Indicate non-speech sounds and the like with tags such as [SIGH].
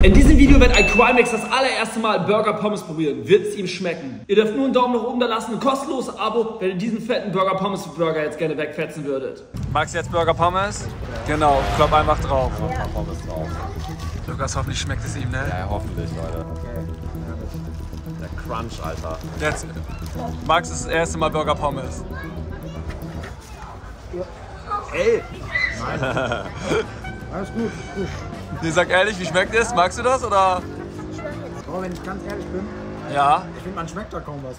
In diesem Video wird ein Crimex das allererste Mal Burger Pommes probieren. Wird es ihm schmecken? Ihr dürft nur einen Daumen nach oben da lassen, ein kostenloses Abo, wenn ihr diesen fetten Burger Pommes Burger jetzt gerne wegfetzen würdet. Magst du jetzt Burger Pommes? Genau, klopp einfach drauf. Ein paar Pommes drauf. Lukas, hoffentlich schmeckt es ihm, ne? Ja, hoffentlich, Leute. Der Crunch, Alter. Jetzt, Max ist das erste Mal Burger Pommes. Ey! [LAUGHS] Alles gut. Nee, sag ehrlich, wie schmeckt es? Magst du das oder? Aber wenn ich ganz ehrlich bin, Ja. ich finde, man schmeckt da kaum was.